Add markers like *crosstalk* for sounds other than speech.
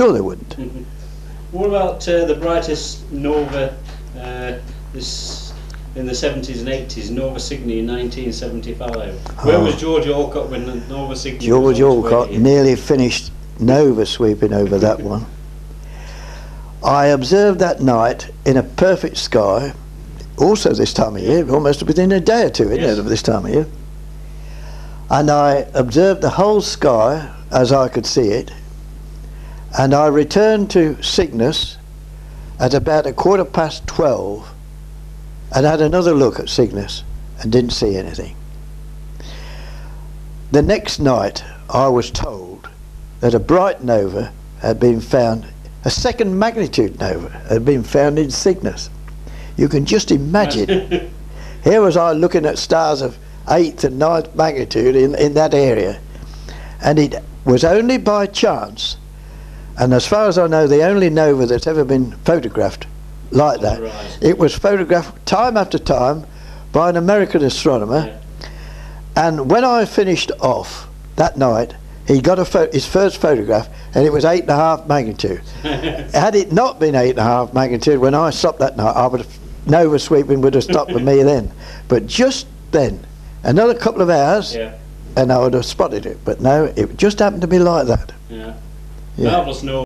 sure they wouldn't. What about uh, the brightest nova uh, this in the 70s and 80s, Nova Cygni in 1975? Where Oh. was George Alcock when the Nova Cygni George was on its way Alcock here? nearly finished Nova sweeping over that *laughs* one. I observed that night in a perfect sky, also this time of year, almost within a day or two, isn't Yes. it, of this time of year? And I observed the whole sky as I could see it, and I returned to Cygnus at about a quarter past twelve and had another look at Cygnus and didn't see anything. The next night, I was told that a bright nova had been found, a second magnitude nova had been found in Cygnus. You can just imagine. *laughs* Here was I looking at stars of eighth and ninth magnitude in, in that area, and it was only by chance, and as far as I know, the only nova that's ever been photographed like that. horizon. It was photographed time after time by an American astronomer. Yeah. And when I finished off that night, he got a his first photograph, and it was eight and a half magnitude. *laughs* Had it not been eight and a half magnitude when I stopped that night, I would have Nova sweeping would have stopped for me *laughs* then. But just then, another couple of hours, yeah, and I would have spotted it. But no, it just happened to be like that. yeah. Yeah. Marvellous Nova.